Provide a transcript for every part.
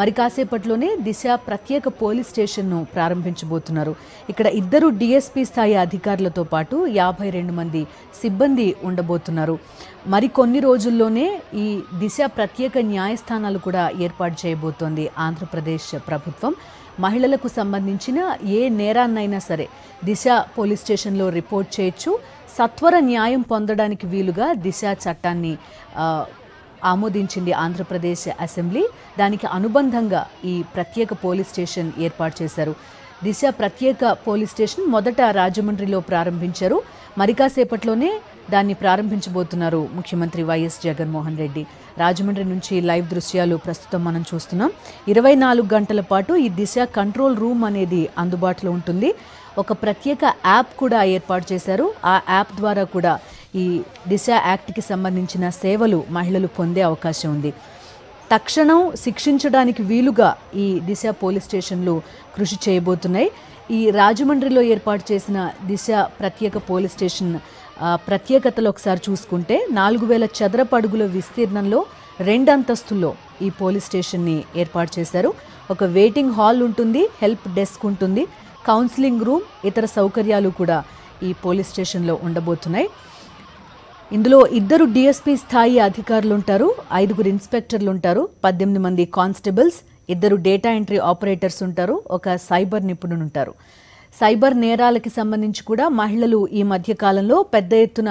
మరి కాసేపట్లోనే దిశ ప్రత్యేక పోలీస్ స్టేషన్ను ప్రారంభించబోతున్నారు. ఇక్కడ ఇద్దరు డిఎస్పీ స్థాయి అధికారులతో పాటు యాభై రెండు మంది సిబ్బంది ఉండబోతున్నారు. మరి కొన్ని రోజుల్లోనే ఈ దిశ ప్రత్యేక న్యాయస్థానాలు కూడా ఏర్పాటు చేయబోతోంది ఆంధ్రప్రదేశ్ ప్రభుత్వం. మహిళలకు సంబంధించిన ఏ నేరాన్నైనా సరే దిశ పోలీస్ స్టేషన్లో రిపోర్ట్ చేయొచ్చు. సత్వర న్యాయం పొందడానికి వీలుగా దిశ చట్టాన్ని ఆమోదించింది ఆంధ్రప్రదేశ్ అసెంబ్లీ. దానికి అనుబంధంగా ఈ ప్రత్యేక పోలీస్ స్టేషన్ ఏర్పాటు చేశారు. దిశ ప్రత్యేక పోలీస్ స్టేషన్ మొదట రాజమండ్రిలో ప్రారంభించారు. మరి కాసేపట్లోనే దాన్ని ప్రారంభించబోతున్నారు ముఖ్యమంత్రి వైఎస్ జగన్మోహన్ రెడ్డి. రాజమండ్రి నుంచి లైవ్ దృశ్యాలు ప్రస్తుతం మనం చూస్తున్నాం. ఇరవై నాలుగు గంటల పాటు ఈ దిశ కంట్రోల్ రూమ్ అనేది అందుబాటులో ఉంటుంది. ఒక ప్రత్యేక యాప్ కూడా ఏర్పాటు చేశారు. ఆ యాప్ ద్వారా కూడా ఈ దిశ యాక్ట్కి సంబంధించిన సేవలు మహిళలు పొందే అవకాశం ఉంది. తక్షణం శిక్షించడానికి వీలుగా ఈ దిశ పోలీస్ స్టేషన్లు కృషి చేయబోతున్నాయి. ఈ రాజమండ్రిలో ఏర్పాటు చేసిన దిశ ప్రత్యేక పోలీస్ స్టేషన్ ప్రత్యేకతలు ఒకసారి చూసుకుంటే నాలుగు వేల చదరపు అడుగుల విస్తీర్ణంలో రెండు అంతస్తుల్లో ఈ పోలీస్ స్టేషన్ని ఏర్పాటు చేశారు. ఒక వెయిటింగ్ హాల్ ఉంటుంది హెల్ప్ డెస్క్ ఉంటుంది కౌన్సిలింగ్ రూమ్ ఇతర సౌకర్యాలు కూడా ఈ పోలీస్ స్టేషన్లో ఉండబోతున్నాయి. ఇందులో ఇద్దరు డిఎస్పీ స్థాయి అధికారులు ఉంటారు ఐదుగురు ఇన్స్పెక్టర్లు ఉంటారు పద్దెనిమిది మంది కానిస్టేబుల్స్ ఇద్దరు డేటా ఎంట్రీ ఆపరేటర్స్ ఉంటారు ఒక సైబర్ నిపుణులు ఉంటారు సైబర్ నేరాలకి సంబంధించి కూడా మహిళలు ఈ మధ్య కాలంలో పెద్ద ఎత్తున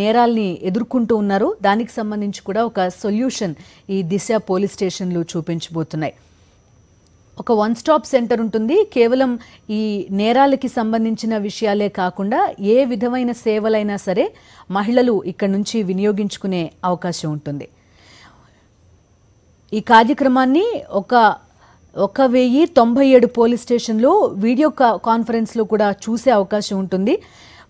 నేరాల్ని ఎదుర్కొంటూ ఉన్నారు. దానికి సంబంధించి కూడా ఒక సొల్యూషన్ ఈ దిశ పోలీస్ స్టేషన్లు చూపించబోతున్నాయి. ఒక వన్ స్టాప్ సెంటర్ ఉంటుంది. కేవలం ఈ నేరాలకి సంబంధించిన విషయాలే కాకుండా ఏ విధమైన సేవలైనా సరే మహిళలు ఇక్కడ నుంచి వినియోగించుకునే అవకాశం ఉంటుంది. ఈ కార్యక్రమాన్ని ఒక ఒక వెయ్యి తొంభై ఏడు పోలీస్ స్టేషన్లో వీడియో కా- కాన్ఫరెన్స్లో కూడా చూసే అవకాశం ఉంటుంది.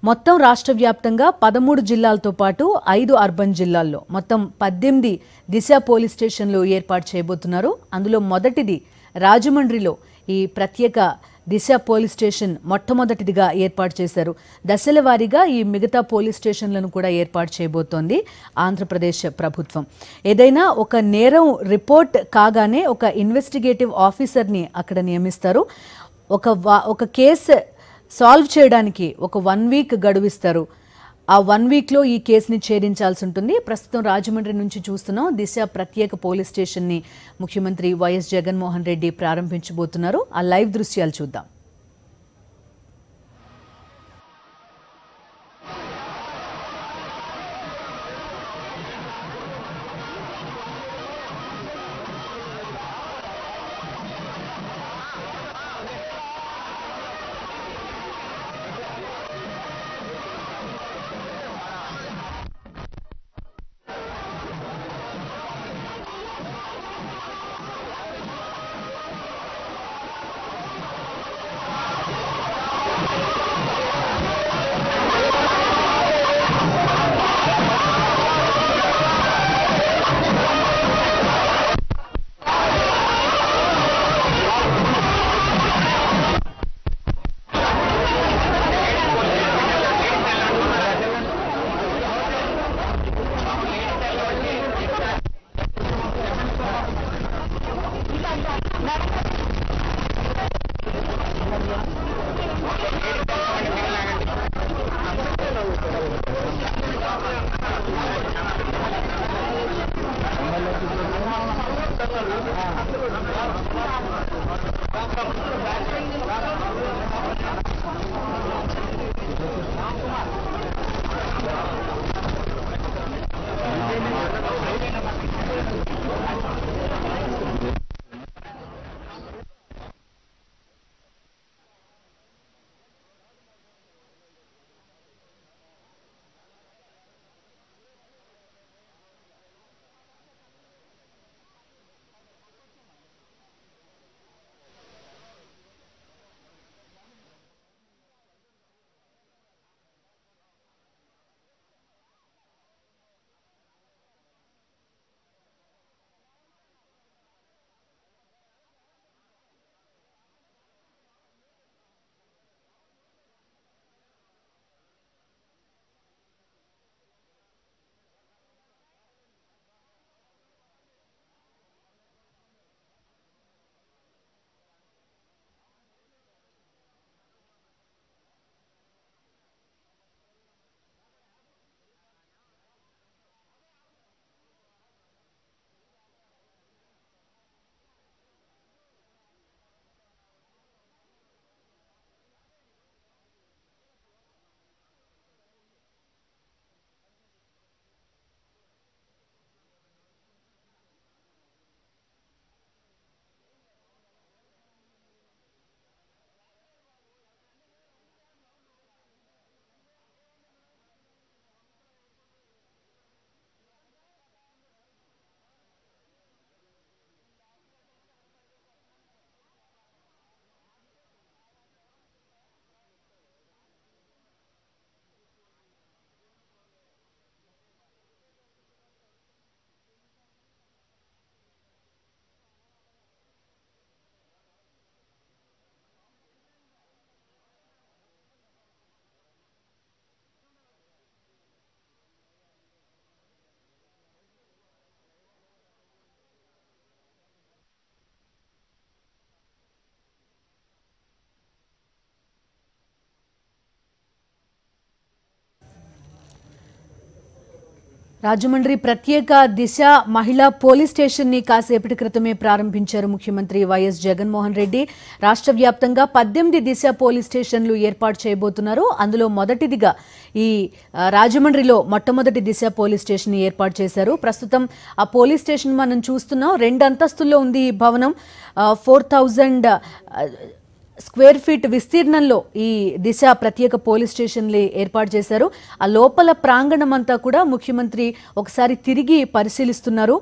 మొత్తం రాష్ట్ర వ్యాప్తంగా పదమూడు జిల్లాలతో పాటు ఐదు అర్బన్ జిల్లాల్లో మొత్తం పద్దెనిమిది దిశ పోలీస్ స్టేషన్లు ఏర్పాటు చేయబోతున్నారు. అందులో మొదటిది రాజమండ్రిలో ఈ ప్రత్యేక దిశ పోలీస్ స్టేషన్ మొట్టమొదటిదిగా ఏర్పాటు చేశారు. దశల వారీగా ఈ మిగతా పోలీస్ స్టేషన్లను కూడా ఏర్పాటు చేయబోతోంది ఆంధ్రప్రదేశ్ ప్రభుత్వం. ఏదైనా ఒక నేరం రిపోర్ట్ కాగానే ఒక ఇన్వెస్టిగేటివ్ ఆఫీసర్ని అక్కడ నియమిస్తారు. ఒక వా- ఒక కేసు సాల్వ్ చేయడానికి ఒక వన్ వీక్ గడువిస్తారు. ఆ వన్ వీక్లో ఈ కేసుని ఛేదించాల్సి ఉంటుంది. ప్రస్తుతం రాజమండ్రి నుంచి చూస్తున్నాం. దిశ ప్రత్యేక పోలీస్ స్టేషన్ని ముఖ్యమంత్రి వైఎస్ జగన్మోహన్ రెడ్డి ప్రారంభించబోతున్నారు. ఆ లైవ్ దృశ్యాలు చూద్దాం. రాజమండ్రి ప్రత్యేక దిశ మహిళా పోలీస్ స్టేషన్ని కాసేపటి క్రితమే ప్రారంభించారు ముఖ్యమంత్రి వైఎస్ జగన్మోహన్ రెడ్డి. రాష్ట్ర వ్యాప్తంగా పద్దెనిమిది దిశ పోలీస్ స్టేషన్లు ఏర్పాటు చేయబోతున్నారు. అందులో మొదటిదిగా ఈ రాజమండ్రిలో మొట్టమొదటి దిశ పోలీస్ స్టేషన్ని ఏర్పాటు చేశారు. ప్రస్తుతం ఆ పోలీస్ స్టేషన్ మనం చూస్తున్నాం. రెండు అంతస్తుల్లో ఉంది ఈ భవనం. ఫోర్ థౌజండ్ స్క్వేర్ ఫీట్ విస్తీర్ణంలో ఈ దిశ ప్రత్యేక పోలీస్ స్టేషన్లు ఏర్పాటు చేశారు. ఆ లోపల ప్రాంగణం అంతా కూడా ముఖ్యమంత్రి ఒకసారి తిరిగి పరిశీలిస్తున్నారు.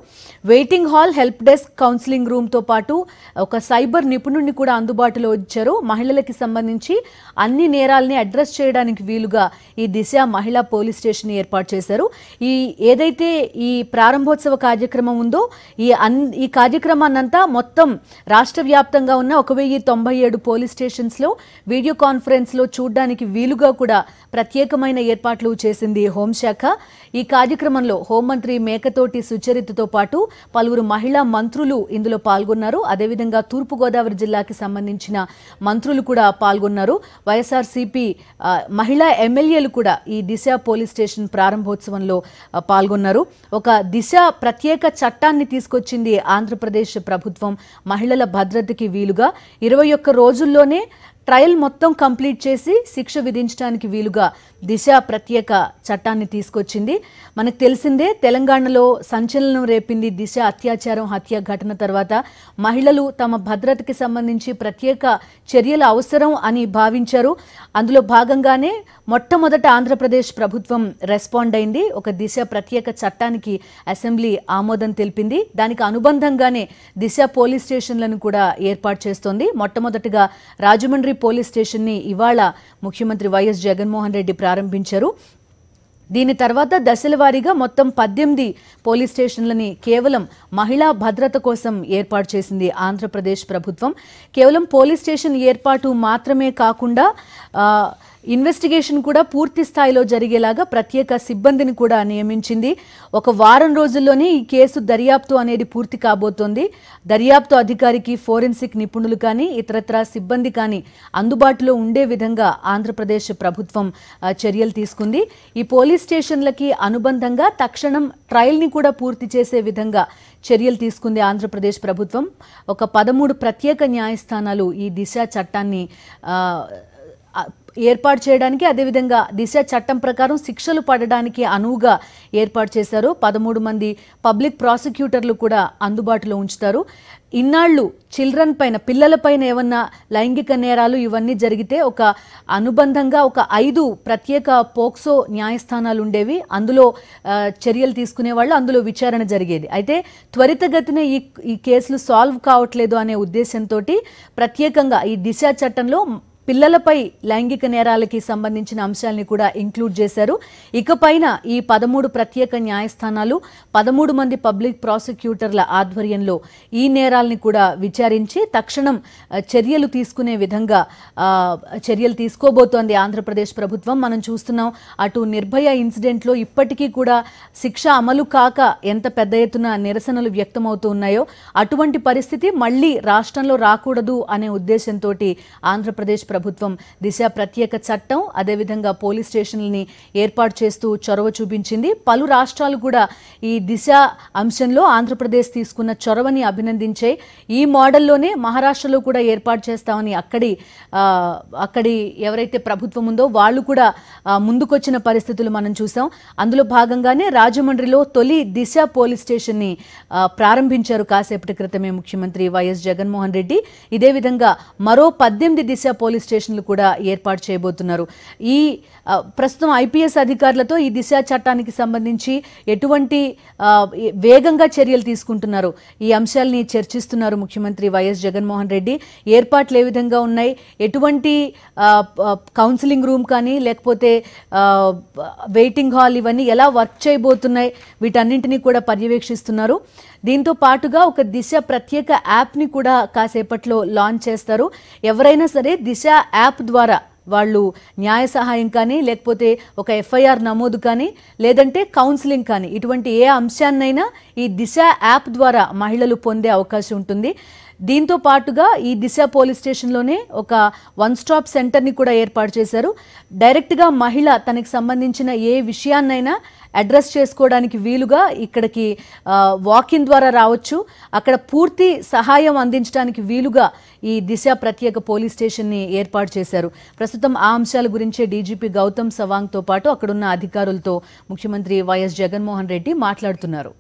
Waiting hall help desk counselling రూమ్తో పాటు ఒక సైబర్ నిపుణుడిని కూడా అందుబాటులో ఉంచారు. మహిళలకి సంబంధించి అన్ని నేరాల్ని అడ్రస్ చేయడానికి వీలుగా ఈ దిశ మహిళా పోలీస్ స్టేషన్ ఏర్పాటు చేశారు. ఈ ఏదైతే ఈ ప్రారంభోత్సవ కార్యక్రమం ఉందో ఈ అన్ ఈ కార్యక్రమాన్నంతా మొత్తం రాష్ట్ర వ్యాప్తంగా ఉన్న ఒక వెయ్యి తొంభై ఏడు పోలీస్ స్టేషన్స్లో వీడియో కాన్ఫరెన్స్లో చూడడానికి వీలుగా కూడా ప్రత్యేకమైన ఏర్పాట్లు చేసింది హోంశాఖ. ఈ కార్యక్రమంలో హోంమంత్రి మేకతోటి సుచరితతో పాటు పలువురు మహిళా మంత్రులు ఇందులో పాల్గొన్నారు. అదేవిధంగా తూర్పుగోదావరి జిల్లాకి సంబంధించిన మంత్రులు కూడా పాల్గొన్నారు. వైఎస్ఆర్సీపీ మహిళా ఎమ్మెల్యేలు కూడా ఈ దిశ పోలీస్ స్టేషన్ ప్రారంభోత్సవంలో పాల్గొన్నారు. ఒక దిశ ప్రత్యేక చట్టాన్ని తీసుకొచ్చింది ఆంధ్రప్రదేశ్ ప్రభుత్వం మహిళల భద్రతకి వీలుగా. ఇరవై ఒక్క రోజుల్లోనే ట్రయల్ మొత్తం కంప్లీట్ చేసి శిక్ష విధించడానికి వీలుగా దిశ ప్రత్యేక చట్టాన్ని తీసుకొచ్చింది. మనకు తెలిసిందే తెలంగాణలో సంచలనం రేపింది దిశ అత్యాచారం హత్య ఘటన తర్వాత మహిళలు తమ భద్రతకి సంబంధించి ప్రత్యేక చర్యల అవసరం అని భావించారు. అందులో భాగంగానే మొట్టమొదట ఆంధ్రప్రదేశ్ ప్రభుత్వం రెస్పాండ్ అయింది. ఒక దిశ ప్రత్యేక చట్టానికి అసెంబ్లీ ఆమోదం తెలిపింది. దానికి అనుబంధంగానే దిశ పోలీస్ స్టేషన్లను కూడా ఏర్పాటు చేస్తోంది. మొట్టమొదటిగా రాజమండ్రి పోలీస్ స్టేషన్ని ఇవాళ ముఖ్యమంత్రి వైఎస్ జగన్మోహన్ రెడ్డి ప్రారంభించారు. దీని తర్వాత దశల వారీగా మొత్తం పద్దెనిమిది పోలీస్ స్టేషన్లని కేవలం మహిళా భద్రత కోసం ఏర్పాటు చేసింది ఆంధ్రప్రదేశ్ ప్రభుత్వం. కేవలం పోలీస్ స్టేషన్ ఏర్పాటు మాత్రమే కాకుండా ఇన్వెస్టిగేషన్ కూడా పూర్తి స్థాయిలో జరిగేలాగా ప్రత్యేక సిబ్బందిని కూడా నియమించింది. ఒక వారం రోజుల్లోనే ఈ కేసు దర్యాప్తు అనేది పూర్తి కాబోతోంది. దర్యాప్తు అధికారికి ఫోరెన్సిక్ నిపుణులు కానీ ఇతరత్ర సిబ్బంది కానీ అందుబాటులో ఉండే విధంగా ఆంధ్రప్రదేశ్ ప్రభుత్వం చర్యలు తీసుకుంది. ఈ పోలీస్ స్టేషన్లకి అనుబంధంగా తక్షణం ట్రయల్ని కూడా పూర్తి చేసే విధంగా చర్యలు తీసుకుంది ఆంధ్రప్రదేశ్ ప్రభుత్వం. ఒక పదమూడు ప్రత్యేక న్యాయస్థానాలు ఈ దిశ చట్టాన్ని ఏర్పాటు చేయడానికి అదేవిధంగా దిశ చట్టం ప్రకారం శిక్షలు పడడానికి అనువుగా ఏర్పాటు చేశారు. పదమూడు మంది పబ్లిక్ ప్రాసిక్యూటర్లు కూడా అందుబాటులో ఉంచుతారు. ఇన్నాళ్ళు చిల్డ్రన్ పైన పిల్లలపైన ఏమన్నా లైంగిక నేరాలు ఇవన్నీ జరిగితే ఒక అనుబంధంగా ఒక ఐదు ప్రత్యేక పోక్సో న్యాయస్థానాలు ఉండేవి. అందులో చర్యలు తీసుకునేవాళ్ళు అందులో విచారణ జరిగేది. అయితే త్వరితగతిన ఈ ఈ కేసులు సాల్వ్ కావట్లేదు అనే ఉద్దేశంతో ప్రత్యేకంగా ఈ దిశ చట్టంలో పిల్లలపై లైంగిక నేరాలకి సంబంధించిన అంశాలని కూడా ఇంక్లూడ్ చేశారు. ఇకపైన ఈ పదమూడు ప్రత్యేక న్యాయస్థానాలు పదమూడు మంది పబ్లిక్ ప్రాసిక్యూటర్ల ఆధ్వర్యంలో ఈ నేరాల్ని కూడా విచారించి తక్షణం చర్యలు తీసుకునే విధంగా చర్యలు తీసుకోబోతోంది ఆంధ్రప్రదేశ్ ప్రభుత్వం. మనం చూస్తున్నాం అటు నిర్భయ ఇన్సిడెంట్లో ఇప్పటికీ కూడా శిక్ష అమలు కాక ఎంత పెద్ద ఎత్తున నిరసనలు వ్యక్తమవుతూ ఉన్నాయో అటువంటి పరిస్థితి మళ్ళీ రాష్ట్రంలో రాకూడదు అనే ఉద్దేశంతో ఆంధ్రప్రదేశ్ ప్రభుత్వం దిశ ప్రత్యేక చట్టం అదేవిధంగా పోలీస్ స్టేషన్లని ఏర్పాటు చేస్తూ చొరవ చూపించింది. పలు రాష్ట్రాలు కూడా ఈ దిశ అంశంలో ఆంధ్రప్రదేశ్ తీసుకున్న చొరవని అభినందించే ఈ మోడల్లోనే మహారాష్ట్రలో కూడా ఏర్పాటు చేస్తామని అక్కడి అక్కడి ఎవరైతే ప్రభుత్వం ఉందో వాళ్ళు కూడా ముందుకొచ్చిన పరిస్థితులు మనం చూసాం. అందులో భాగంగానే రాజమండ్రిలో తొలి దిశ పోలీస్ స్టేషన్ని ప్రారంభించారు. కాసేపటి క్రితమే ముఖ్యమంత్రి వైఎస్ జగన్మోహన్ రెడ్డి. ఇదే విధంగా మరో పద్దెనిమిది దిశ పోలీస్ స్టేషన్లు కూడా ఏర్పాటు చేయబోతున్నారు. ఈ ప్రస్తుతం ఐపీఎస్ అధికారులతో ఈ దిశ చట్టానికి సంబంధించి ఎటువంటి వేగంగా చర్యలు తీసుకుంటున్నారు? ఈ అంశాల్ని చర్చిస్తున్నారు ముఖ్యమంత్రి వైఎస్ జగన్మోహన్ రెడ్డి. ఏర్పాట్లు ఏ విధంగా ఉన్నాయి? ఎటువంటి కౌన్సిలింగ్ రూమ్ కానీ లేకపోతే వెయిటింగ్ హాల్ ఇవన్నీ ఎలా వర్క్ చేయబోతున్నాయి? వీటన్నింటినీ కూడా పర్యవేక్షిస్తున్నారు. దీంతో పాటుగా ఒక దిశ ప్రత్యేక యాప్ని కూడా కాసేపట్లో లాంచ్ చేస్తారు. ఎవరైనా సరే దిశ యాప్ ద్వారా వాళ్ళు న్యాయ సహాయం కానీ లేకపోతే ఒక ఎఫ్ఐఆర్ నమోదు కానీ లేదంటే కౌన్సిలింగ్ కానీ ఇటువంటి ఏ అంశాన్నైనా ఈ దిశ యాప్ ద్వారా మహిళలు పొందే అవకాశం ఉంటుంది. దీంతో పాటుగా ఈ దిశ పోలీస్ స్టేషన్లోనే ఒక వన్ స్టాప్ సెంటర్ని కూడా ఏర్పాటు చేశారు. డైరెక్ట్గా మహిళ తనకి సంబంధించిన ఏ విషయాన్నైనా అడ్రస్ చేసుకోవడానికి వీలుగా ఇక్కడికి వాకిన్ ద్వారా రావచ్చు. అక్కడ పూర్తి సహాయం అందించడానికి వీలుగా ఈ దిశ ప్రత్యేక పోలీస్ స్టేషన్ని ఏర్పాటు చేశారు. ప్రస్తుతం ఆ అంశాల గురించే డీజీపీ గౌతమ్ సవాంగ్తో పాటు అక్కడున్న అధికారులతో ముఖ్యమంత్రి వైఎస్ జగన్మోహన్ రెడ్డి మాట్లాడుతున్నారు.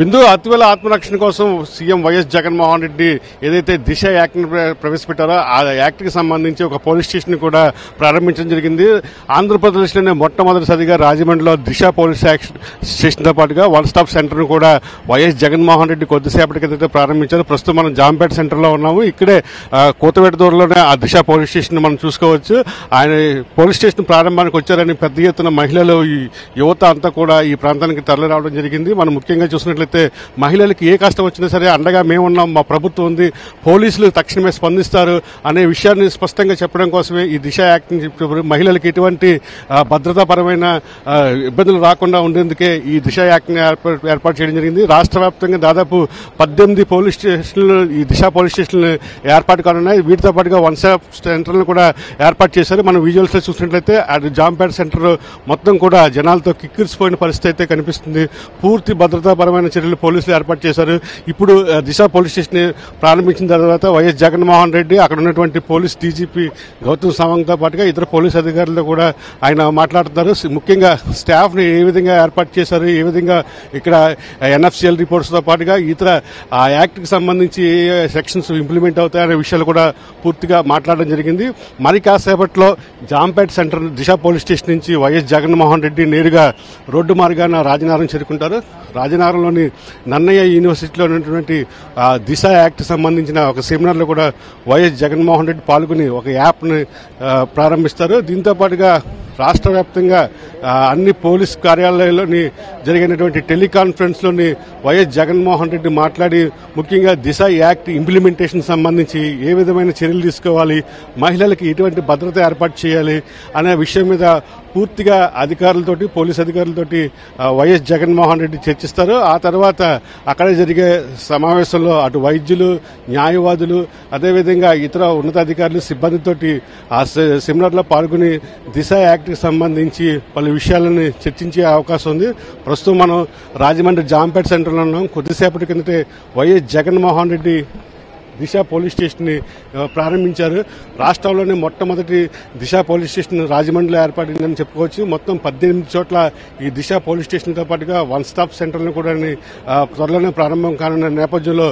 బిందు అతివేల ఆత్మరక్షణ కోసం సీఎం వైఎస్ జగన్మోహన్ రెడ్డి ఏదైతే దిశ యాక్ట్ని ప్రవేశపెట్టారో ఆ యాక్ట్కి సంబంధించి ఒక పోలీస్ స్టేషన్ కూడా ప్రారంభించడం జరిగింది. ఆంధ్రప్రదేశ్లోనే మొట్టమొదటిసారిగా రాజమండ్రిలో దిశ పోలీస్ యాక్షన్ స్టేషన్తో పాటుగా వన్ స్టాప్ సెంటర్ను కూడా వైఎస్ జగన్మోహన్ రెడ్డి కొద్దిసేపటి కిందట ప్రారంభించారు ప్రస్తుతం మనం జాంపేట సెంటర్లో ఉన్నాము. ఇక్కడే కోతవేట దూరంలోనే ఆ దిశ పోలీస్ స్టేషన్ మనం చూసుకోవచ్చు. ఆయన పోలీస్ స్టేషన్ ప్రారంభానికి వచ్చారని పెద్ద ఎత్తున మహిళలు ఈ యువత అంతా కూడా ఈ ప్రాంతానికి తరలి రావడం జరిగింది. మనం ముఖ్యంగా చూసినట్లయితే మహిళలకి ఏ కష్టం వచ్చినా సరే అండగా మేమున్నాం మా ప్రభుత్వం ఉంది పోలీసులు తక్షణమే స్పందిస్తారు అనే విషయాన్ని స్పష్టంగా చెప్పడం కోసమే ఈ దిశ యాక్ట్ మహిళలకు ఎటువంటి భద్రతాపరమైన ఇబ్బందులు రాకుండా ఉండేందుకే ఈ దిశ యాక్ట్ని ఏర్పాటు చేయడం జరిగింది. రాష్ట్ర వ్యాప్తంగా దాదాపు పద్దెనిమిది పోలీస్ స్టేషన్లు ఈ దిశ పోలీస్ స్టేషన్లు ఏర్పాటు కానున్నాయి. వీటితో పాటుగా వన్ స్టాప్ సెంటర్లు కూడా ఏర్పాటు చేశారు. మనం విజువల్స్లో చూసినట్లయితే అది జాంపేట సెంటర్ మొత్తం కూడా జనాలతో కిక్కిరిసిపోయిన పరిస్థితి అయితే కనిపిస్తుంది. పూర్తి భద్రతాపరమైన చర్యలు పోలీసులు ఏర్పాటు చేశారు. ఇప్పుడు దిశ పోలీస్ స్టేషన్ ప్రారంభించిన తర్వాత వైఎస్ జగన్మోహన్ రెడ్డి అక్కడ ఉన్నటువంటి పోలీస్ డీజీపీ గౌతమ్ సవాంగ్తో పాటుగా ఇతర పోలీస్ అధికారులతో కూడా ఆయన మాట్లాడుతున్నారు. ముఖ్యంగా స్టాఫ్ని ఏ విధంగా ఏర్పాటు చేశారు ఏ విధంగా ఇక్కడ ఎన్ఎఫ్సిఎల్ రిపోర్ట్స్తో పాటుగా ఇతర ఆ యాక్ట్కి సంబంధించి సెక్షన్స్ ఇంప్లిమెంట్ అవుతాయనే విషయాలు కూడా పూర్తిగా మాట్లాడడం జరిగింది. మరి కాసేపట్లో Jampet centre Disha police station నుంచి వైఎస్ జగన్మోహన్ రెడ్డి నేరుగా రోడ్డు మార్గాన రాజనారం చేరుకుంటారు. రాజనగరంలోని నన్నయ్య యూనివర్సిటీలో ఉన్నటువంటి దిశ యాక్ట్ సంబంధించిన ఒక సెమినార్లో కూడా వైఎస్ జగన్మోహన్ రెడ్డి పాల్గొని ఒక యాప్ని ప్రారంభిస్తారు. దీంతో పాటుగా రాష్ట్ర వ్యాప్తంగా అన్ని పోలీస్ కార్యాలయాల్లోని జరిగినటువంటి టెలికాన్ఫరెన్స్లోని వైఎస్ జగన్మోహన్ రెడ్డి మాట్లాడి ముఖ్యంగా దిశ యాక్ట్ ఇంప్లిమెంటేషన్ సంబంధించి ఏ విధమైన చర్యలు తీసుకోవాలి మహిళలకు ఎటువంటి భద్రత ఏర్పాటు చేయాలి అనే విషయం మీద పూర్తిగా అధికారులతోటి పోలీస్ అధికారులతోటి వైఎస్ జగన్మోహన్ రెడ్డి చర్చిస్తారు. ఆ తర్వాత అక్కడే జరిగే సమావేశంలో అటు వైద్యులు న్యాయవాదులు అదేవిధంగా ఇతర ఉన్నతాధికారులు సిబ్బందితోటి ఆ సెమినార్లో పాల్గొని దిశ యాక్ట్కి సంబంధించి పలు విషయాలను చర్చించే అవకాశం ఉంది. ప్రస్తుతం మనం రాజమండ్రి జాంపేట్ సెంటర్లో ఉన్నాం. కొద్దిసేపటి కిందటే Y S Jaganmohan Reddy Disha police స్టేషన్ని ప్రారంభించారు. రాష్ట్రంలోనే మొట్టమొదటి దిశ పోలీస్ స్టేషన్ రాజమండ్రిలో ఏర్పడిందని చెప్పుకోవచ్చు. మొత్తం పద్దెనిమిది చోట్ల ఈ దిశ పోలీస్ స్టేషన్తో పాటుగా వన్ స్టాప్ సెంటర్ను కూడా త్వరలోనే ప్రారంభం కానున్న నేపథ్యంలో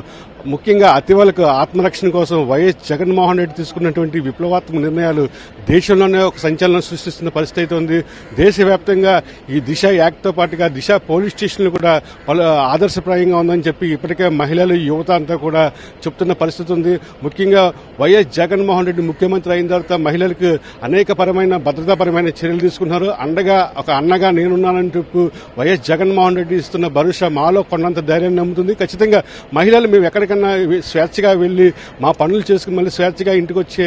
ముఖ్యంగా అతివలకు ఆత్మరక్షణ కోసం వైఎస్ జగన్మోహన్ రెడ్డి తీసుకున్నటువంటి విప్లవాత్మక నిర్ణయాలు దేశంలోనే ఒక సంచలనం సృష్టిస్తున్న పరిస్థితి అయితే ఉంది. దేశవ్యాప్తంగా ఈ దిశ యాక్ట్తో పాటుగా దిశ పోలీస్ స్టేషన్లు కూడా పలు ఆదర్శప్రాయంగా ఉందని చెప్పి ఇప్పటికే మహిళలు యువత అంతా కూడా చెప్తున్న పరిస్థితి ఉంది. ముఖ్యంగా వైఎస్ జగన్మోహన్ రెడ్డి ముఖ్యమంత్రి అయిన తర్వాత మహిళలకు అనేక పరమైన భద్రతాపరమైన చర్యలు తీసుకున్నారు. అండగా ఒక అన్నగా నేనున్నానని చెప్పు వైఎస్ జగన్మోహన్ రెడ్డి ఇస్తున్న భరోసా మాలో కొన్నంత ధైర్యాన్ని నమ్ముతుంది. ఖచ్చితంగా మహిళలు మేము ఎక్కడికన్నా స్వేచ్ఛగా వెళ్ళి మా పనులు చేసుకుని మళ్ళీ స్వేచ్ఛగా ఇంటికి వచ్చే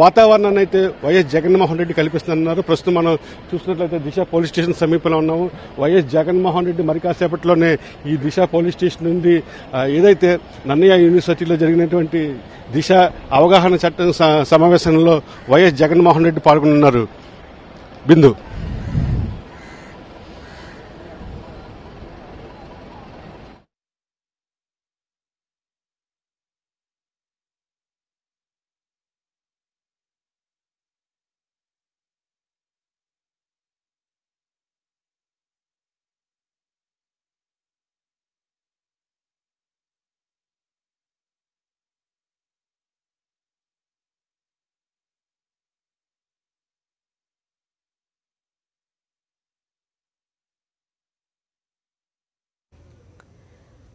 వాతావరణాన్ని అయితే వైఎస్ జగన్మోహన్ రెడ్డి కల్పిస్తున్నారు ప్రస్తుతం మనం చూసినట్లయితే దిశ పోలీస్ స్టేషన్ సమీపంలో ఉన్నాము. వైఎస్ జగన్మోహన్ రెడ్డి మరి కాసేపట్లోనే ఈ దిశ పోలీస్ స్టేషన్ నుండి ఏదైతే నన్నయ్య యూనివర్సిటీలో జరిగినటువంటి దిశ అవగాహన చట్టం స- సమావేశంలో వైఎస్ జగన్మోహన్ రెడ్డి పాల్గొన్నారు బిందు.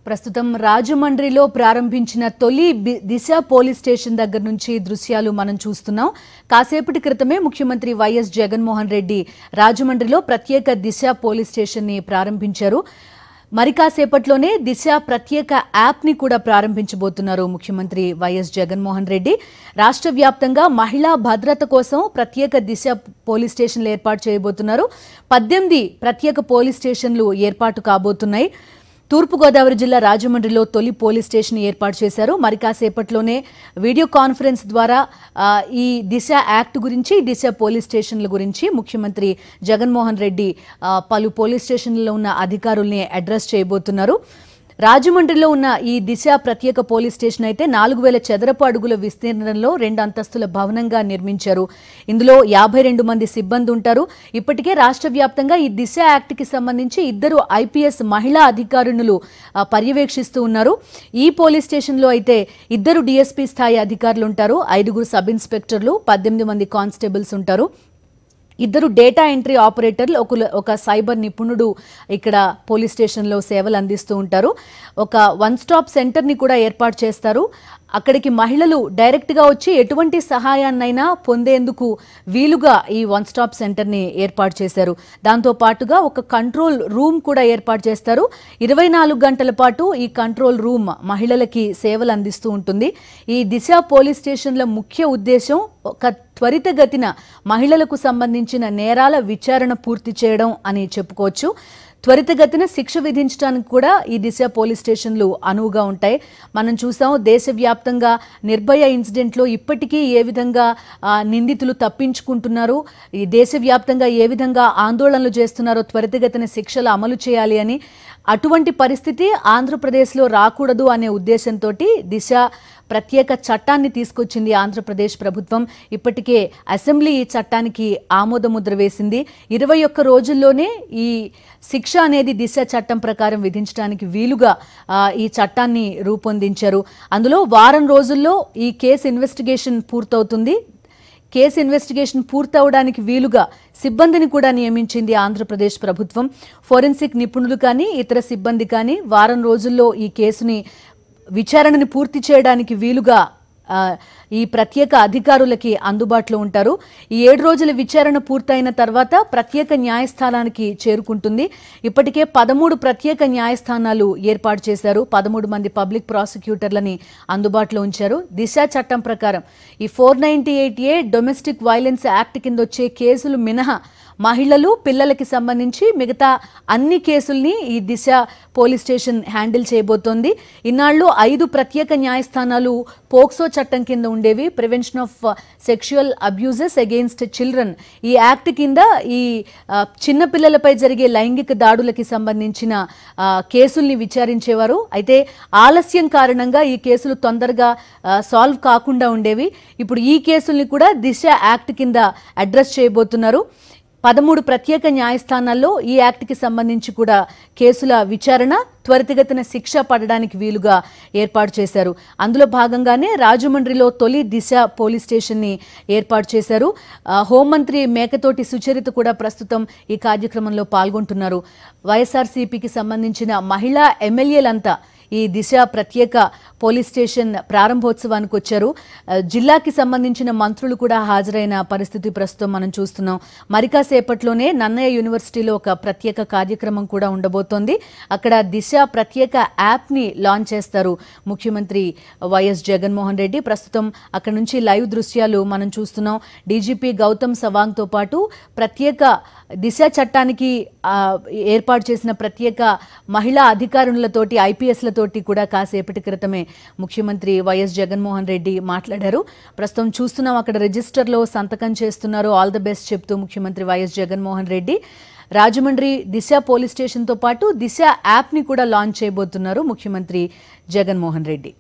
ప్రస్తుతం రాజమండ్రిలో ప్రారంభించిన తొలి దిశ పోలీస్ స్టేషన్ దగ్గర నుంచి దృశ్యాలు మనం చూస్తున్నాం. కాసేపటి క్రితమే ముఖ్యమంత్రి వైఎస్ జగన్మోహన్ రెడ్డి రాజమండ్రిలో ప్రత్యేక దిశ పోలీస్ స్టేషన్ని ప్రారంభించారు. మరి కాసేపట్లోనే దిశ ప్రత్యేక యాప్ని కూడా ప్రారంభించబోతున్నారు ముఖ్యమంత్రి వైఎస్ జగన్మోహన్ రెడ్డి. రాష్ట్ర వ్యాప్తంగా మహిళా భద్రత కోసం ప్రత్యేక దిశ పోలీస్ స్టేషన్లు ఏర్పాటు చేయబోతున్నారు. పద్దెనిమిది ప్రత్యేక పోలీస్ స్టేషన్లు ఏర్పాటు కాబోతున్నాయి. తూర్పుగోదావరి జిల్లా రాజమండ్రిలో తొలి పోలీస్ స్టేషన్ ఏర్పాటు చేశారు. మరి కాసేపట్లోనే వీడియో కాన్ఫరెన్స్ ద్వారా ఈ దిశ యాక్ట్ గురించి దిశ పోలీస్ స్టేషన్ల గురించి ముఖ్యమంత్రి జగన్మోహన్ రెడ్డి పలు పోలీస్ స్టేషన్లలో ఉన్న అధికారుల్ని అడ్రస్ చేయబోతున్నారు. రాజమండ్రిలో ఉన్న ఈ దిశ ప్రత్యేక పోలీస్ స్టేషన్ అయితే నాలుగు వేల చదరపు అడుగుల విస్తీర్ణంలో రెండు అంతస్తుల భవనంగా నిర్మించారు. ఇందులో యాభై రెండు మంది సిబ్బంది ఉంటారు. ఇప్పటికే రాష్ట్ర వ్యాప్తంగా ఈ దిశ యాక్ట్కి సంబంధించి ఇద్దరు ఐపీఎస్ మహిళా అధికారులు పర్యవేక్షిస్తూ ఉన్నారు. ఈ పోలీస్ స్టేషన్లో అయితే ఇద్దరు డీఎస్పీ స్థాయి అధికారులు ఉంటారు. ఐదుగురు సబ్ ఇన్స్పెక్టర్లు పద్దెనిమిది మంది కానిస్టేబుల్స్ ఉంటారు. ఇద్దరు డేటా ఎంట్రీ ఆపరేటర్లు ఒక ఒక సైబర్ నిపుణుడు ఇక్కడ పోలీస్ స్టేషన్లో సేవలు అందిస్తూ ఉంటారు. ఒక వన్ స్టాప్ సెంటర్ని కూడా ఏర్పాటు చేస్తారు. అక్కడికి మహిళలు డైరెక్ట్గా వచ్చి ఎటువంటి సహాయాన్నైనా పొందేందుకు వీలుగా ఈ వన్ స్టాప్ సెంటర్ని ఏర్పాటు చేశారు. దాంతో పాటుగా ఒక కంట్రోల్ రూమ్ కూడా ఏర్పాటు చేస్తారు. ఇరవై నాలుగు గంటల పాటు ఈ కంట్రోల్ రూమ్ మహిళలకి సేవలు అందిస్తూ ఉంటుంది. ఈ దిశ పోలీస్ స్టేషన్ల ముఖ్య ఉద్దేశం ఒక త్వరితగతిన మహిళలకు సంబంధించిన నేరాల విచారణ పూర్తి చేయడం అని చెప్పుకోవచ్చు. త్వరితగతిన శిక్ష విధించడానికి కూడా ఈ దిశ పోలీస్ స్టేషన్లు అనువుగా ఉంటాయి. మనం చూసాం దేశవ్యాప్తంగా నిర్భయ ఇన్సిడెంట్లో ఇప్పటికీ ఏ విధంగా నిందితులు తప్పించుకుంటున్నారు ఈ దేశవ్యాప్తంగా ఏ విధంగా ఆందోళనలు చేస్తున్నారో త్వరితగతిన శిక్షలు అమలు చేయాలి అని అటువంటి పరిస్థితి ఆంధ్రప్రదేశ్లో రాకూడదు అనే ఉద్దేశంతో దిశ ప్రత్యేక చట్టాన్ని తీసుకొచ్చింది ఆంధ్రప్రదేశ్ ప్రభుత్వం. ఇప్పటికే అసెంబ్లీ ఈ చట్టానికి ఆమోదముద్ర వేసింది. ఇరవై ఒక్క రోజుల్లోనే ఈ శిక్ష అనేది దిశ చట్టం ప్రకారం విధించడానికి వీలుగా ఈ చట్టాన్ని రూపొందించారు. అందులో వారం రోజుల్లో ఈ కేసు ఇన్వెస్టిగేషన్ పూర్తవుతుంది. కేసు ఇన్వెస్టిగేషన్ పూర్తవడానికి వీలుగా సిబ్బందిని కూడా నియమించింది ఆంధ్రప్రదేశ్ ప్రభుత్వం. ఫోరెన్సిక్ నిపుణులు కానీ ఇతర సిబ్బంది కానీ వారం రోజుల్లో ఈ కేసుని విచారణని పూర్తి చేయడానికి వీలుగా ఈ ప్రత్యేక అధికారులకి అందుబాటులో ఉంటారు. ఈ ఏడు రోజుల విచారణ పూర్తయిన తర్వాత ప్రత్యేక న్యాయస్థానానికి చేరుకుంటుంది. ఇప్పటికే పదమూడు ప్రత్యేక న్యాయస్థానాలు ఏర్పాటు చేశారు. పదమూడు మంది పబ్లిక్ ప్రాసిక్యూటర్లని అందుబాటులో ఉంచారు. దిశ చట్టం ప్రకారం ఈ four ninety eight A domestic violence act కింద వచ్చే కేసులు మినహా మహిళలు పిల్లలకి సంబంధించి మిగతా అన్ని కేసుల్ని ఈ దిశ పోలీస్ స్టేషన్ హ్యాండిల్ చేయబోతోంది. ఇన్నాళ్ళు ఐదు ప్రత్యేక న్యాయస్థానాలు పోక్సో చట్టం కింద ఉండేవి. Prevention of sexual abuses against children. ఈ యాక్ట్ కింద ఈ చిన్నపిల్లలపై జరిగే లైంగిక దాడులకి సంబంధించిన కేసుల్ని విచారించేవారు. అయితే ఆలస్యం కారణంగా ఈ కేసులు తొందరగా సాల్వ్ కాకుండా ఉండేవి. ఇప్పుడు ఈ కేసుల్ని కూడా దిశ యాక్ట్ కింద అడ్రస్ చేయబోతున్నారు. పదమూడు ప్రత్యేక న్యాయస్థానాల్లో ఈ యాక్ట్కి సంబంధించి కూడా కేసుల విచారణ త్వరితగతిన శిక్ష పడడానికి వీలుగా ఏర్పాటు చేశారు. అందులో భాగంగానే రాజమండ్రిలో తొలి దిశ పోలీస్ స్టేషన్ని ఏర్పాటు చేశారు. హోంమంత్రి మేకతోటి సుచరిత కూడా ప్రస్తుతం ఈ కార్యక్రమంలో పాల్గొంటున్నారు. వైఎస్ఆర్సీపీకి సంబంధించిన మహిళా ఎమ్మెల్యేలంతా ఈ దిశ ప్రత్యేక పోలీస్ స్టేషన్ ప్రారంభోత్సవానికి వచ్చారు. జిల్లాకి సంబంధించిన మంత్రులు కూడా హాజరైన పరిస్థితి ప్రస్తుతం మనం చూస్తున్నాం. మరికాసేపట్లోనే నన్నయ్య యూనివర్సిటీలో ఒక ప్రత్యేక కార్యక్రమం కూడా ఉండబోతోంది. అక్కడ దిశ ప్రత్యేక యాప్ని లాంచ్ చేస్తారు ముఖ్యమంత్రి వైఎస్ జగన్మోహన్ రెడ్డి. ప్రస్తుతం అక్కడ నుంచి లైవ్ దృశ్యాలు మనం చూస్తున్నాం. డీజీపీ గౌతమ్ సవాంగ్తో పాటు ప్రత్యేక దిశ చట్టానికి ఏర్పాటు చేసిన ప్రత్యేక మహిళా అధికారులతోటి ఐపీఎస్లతో తోటి కూడా కాసేపటి క్రితమే ముఖ్యమంత్రి వైఎస్ జగన్మోహన్ రెడ్డి మాట్లాడారు. ప్రస్తుతం చూస్తున్నాం అక్కడ రిజిస్టర్లో సంతకం చేస్తున్నారు. ఆల్ ద బెస్ట్ చెప్తూ ముఖ్యమంత్రి Y S Jaganmohan Reddy. Rajahmundry Disha police స్టేషన్తో పాటు దిశ యాప్ని కూడా లాంచ్ చేయబోతున్నారు ముఖ్యమంత్రి జగన్మోహన్ రెడ్డి.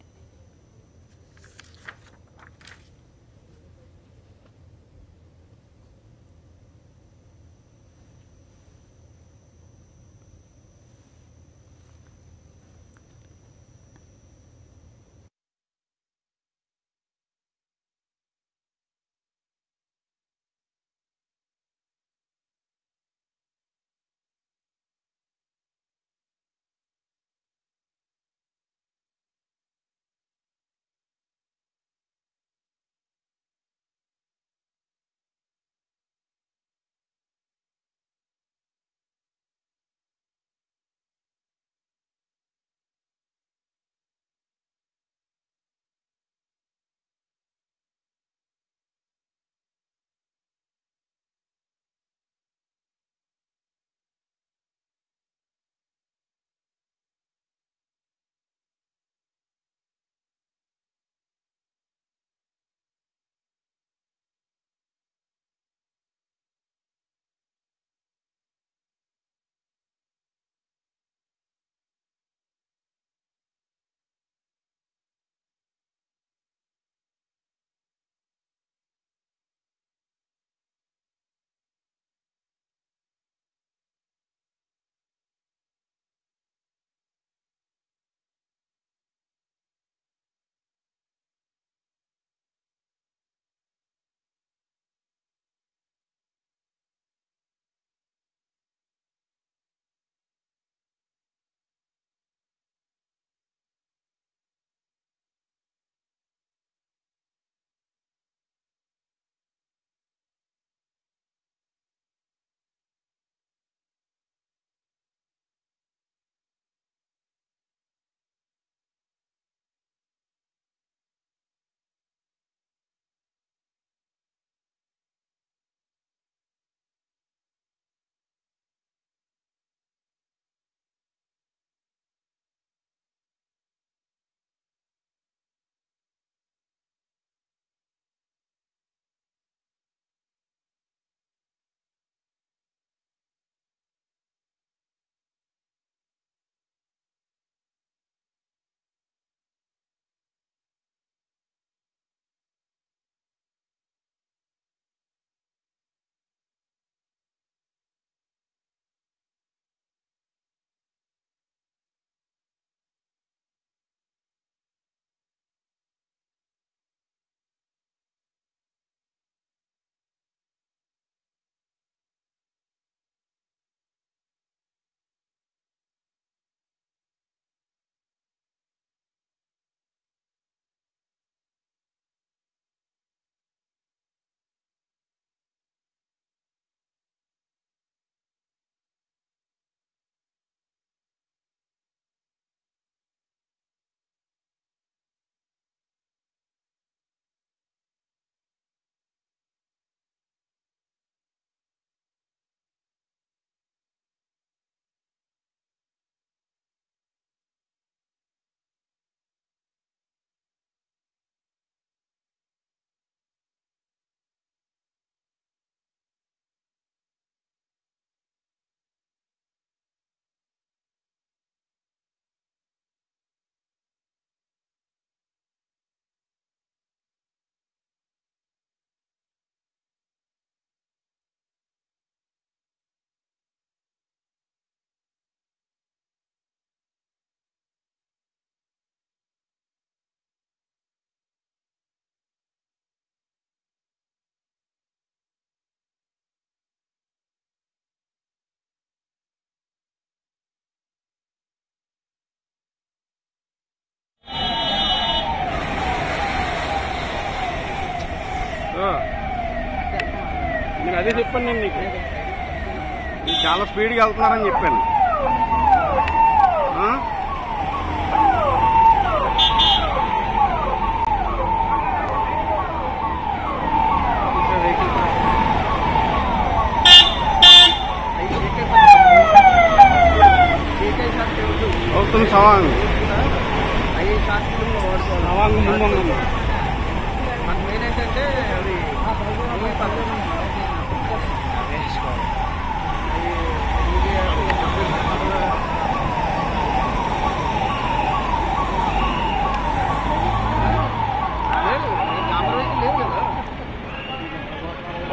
అదే చెప్పాను నేను నీకు. మీరు చాలా స్పీడ్గా వెళ్తున్నారని చెప్పాను? అవుతుంది సవాంగ్. సవాంగ్ ముందు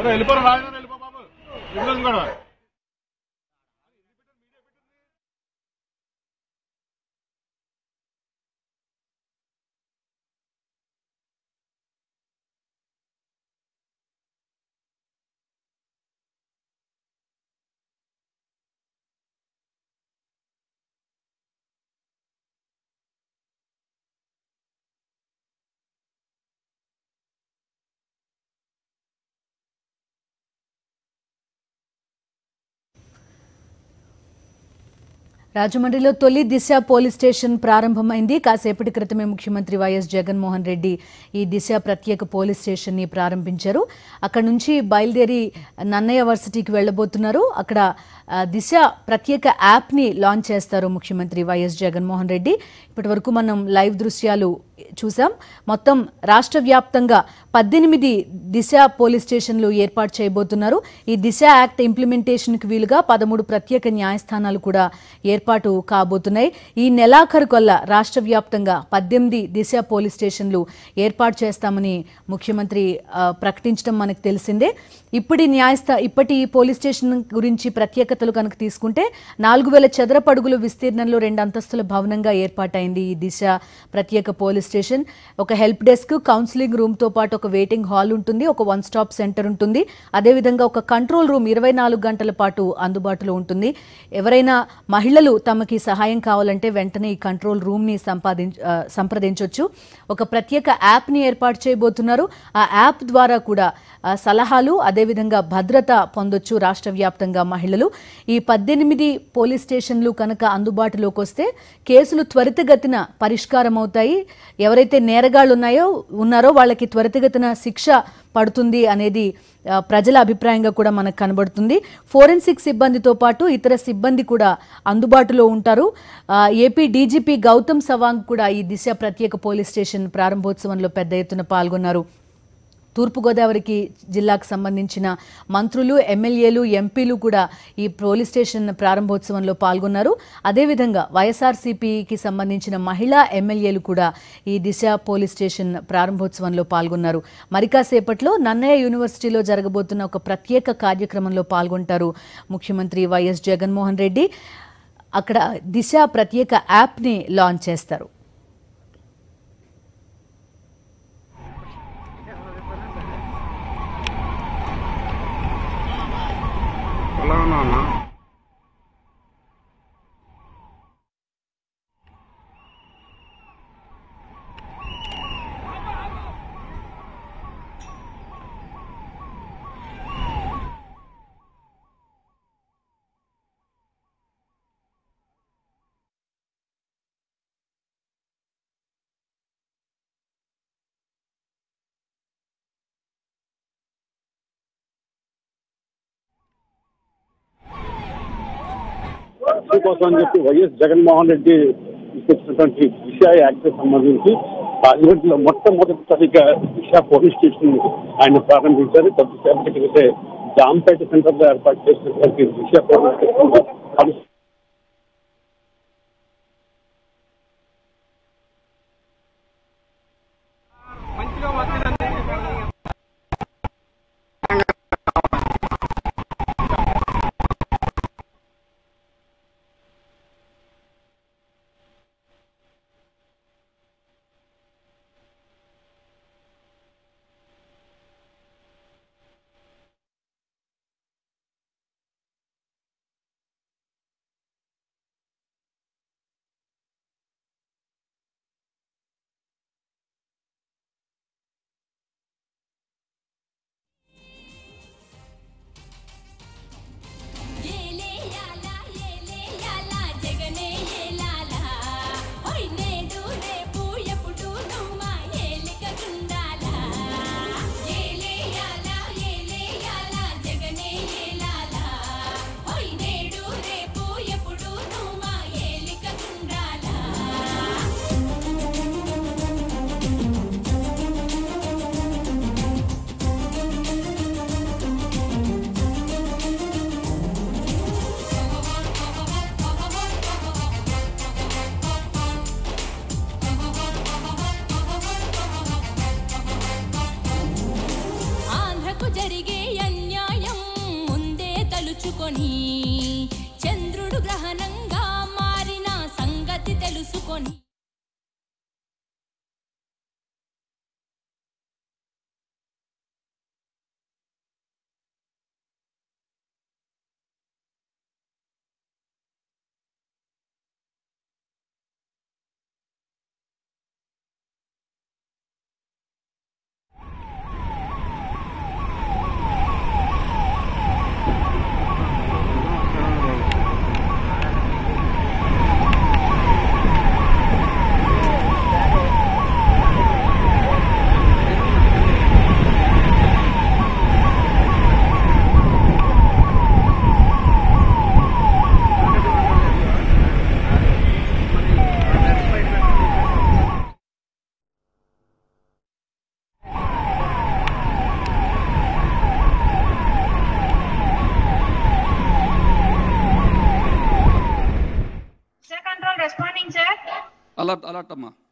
వెళ్ళిపోరు రాజధాని రాజమండ్రిలో తొలి దిశ పోలీస్ స్టేషన్ ప్రారంభమైంది. కాసేపటి క్రితమే ముఖ్యమంత్రి వైఎస్ జగన్మోహన్ రెడ్డి ఈ దిశ ప్రత్యేక పోలీస్ స్టేషన్ని ప్రారంభించారు. అక్కడ నుంచి బయలుదేరి నన్నయ్య వర్సిటీకి వెళ్ళబోతున్నారు. అక్కడ దిశ ప్రత్యేక యాప్ని లాంచ్ చేస్తారు ముఖ్యమంత్రి వైఎస్ జగన్మోహన్ రెడ్డి. ఇప్పటి వరకు మనం లైవ్ దృశ్యాలు చూసాం. మొత్తం రాష్ట్ర వ్యాప్తంగా పద్దెనిమిది దిశ పోలీస్ స్టేషన్లు ఏర్పాటు చేయబోతున్నారు. ఈ దిశ యాక్ట్ ఇంప్లిమెంటేషన్కి వీలుగా పదమూడు ప్రత్యేక న్యాయస్థానాలు కూడా ఏర్పాటు కాబోతున్నాయి. ఈ నెలాఖరు కొల్ల రాష్ట్ర వ్యాప్తంగా పద్దెనిమిది దిశ పోలీస్ స్టేషన్లు ఏర్పాటు చేస్తామని ముఖ్యమంత్రి ప్రకటించడం మనకు తెలిసిందే. ఇప్పటి న్యాయస్థా ఇప్పటి ఈ పోలీస్ స్టేషన్ గురించి ప్రత్యేకతలు కనుక తీసుకుంటే నాలుగు వేల చదరపడుగుల విస్తీర్ణంలో రెండు అంతస్తుల భవనంగా ఏర్పాటైంది ఈ దిశ ప్రత్యేక పోలీస్ స్టేషన్. ఒక హెల్ప్ డెస్క్ కౌన్సిలింగ్ రూమ్తో పాటు ఒక వెయిటింగ్ హాల్ ఉంటుంది ఒక వన్ స్టాప్ సెంటర్ ఉంటుంది. అదేవిధంగా ఒక కంట్రోల్ రూమ్ ఇరవై నాలుగు గంటల పాటు అందుబాటులో ఉంటుంది. ఎవరైనా మహిళలు తమకి సహాయం కావాలంటే వెంటనే ఈ కంట్రోల్ రూమ్ని సంపాదించ సంప్రదించవచ్చు ఒక ప్రత్యేక యాప్ని ఏర్పాటు చేయబోతున్నారు. ఆ యాప్ ద్వారా కూడా సలహాలు అదేవిధంగా భద్రత పొందొచ్చు రాష్ట్ర వ్యాప్తంగా మహిళలు. ఈ పద్దెనిమిది పోలీస్ స్టేషన్లు కనుక అందుబాటులోకి వస్తే కేసులు త్వరితగతిన పరిష్కారం అవుతాయి ఎవరైతే నేరగాళ్ళు ఉన్నాయో ఉన్నారో వాళ్ళకి త్వరితగతిన శిక్ష పడుతుంది అనేది ప్రజల అభిప్రాయంగా కూడా మనకు కనబడుతుంది. ఫోరెన్సిక్ సిబ్బందితో పాటు ఇతర సిబ్బంది కూడా అందుబాటులో ఉంటారు. ఏపీ డీజీపీ గౌతమ్ సవాంగ్ కూడా ఈ దిశ ప్రత్యేక పోలీస్ స్టేషన్ ప్రారంభోత్సవంలో పెద్ద ఎత్తున పాల్గొన్నారు. తూర్పుగోదావరికి జిల్లాకు సంబంధించిన మంత్రులు ఎమ్మెల్యేలు ఎంపీలు కూడా ఈ పోలీస్ స్టేషన్ ప్రారంభోత్సవంలో పాల్గొన్నారు. అదేవిధంగా వైఎస్ఆర్సీపీకి సంబంధించిన మహిళా ఎమ్మెల్యేలు కూడా ఈ దిశ పోలీస్ స్టేషన్ ప్రారంభోత్సవంలో పాల్గొన్నారు. మరికాసేపట్లో నన్నయ్య యూనివర్సిటీలో జరగబోతున్న ఒక ప్రత్యేక కార్యక్రమంలో పాల్గొంటారు ముఖ్యమంత్రి వైఎస్ జగన్మోహన్ రెడ్డి. అక్కడ దిశ ప్రత్యేక యాప్ని లాంచ్ చేస్తారు ఎలా ఉన్నా రక్షణ కోసం అని చెప్పి వైఎస్ జగన్మోహన్ రెడ్డి తీసుకొచ్చినటువంటి దిశ యాక్ట్ సంబంధించి రాజమండ్రిలో మొట్టమొదటిసారిగా దిశ పోలీస్ స్టేషన్ ఆయన ప్రారంభించారు. కొద్దిసేపటి క్రితే జాంపేట సెంటర్లో ఏర్పాటు చేసినటువంటి దిశ పోలీస్ స్టేషన్ తలుచుకొని చంద్రుడు గ్రహణం alat alat.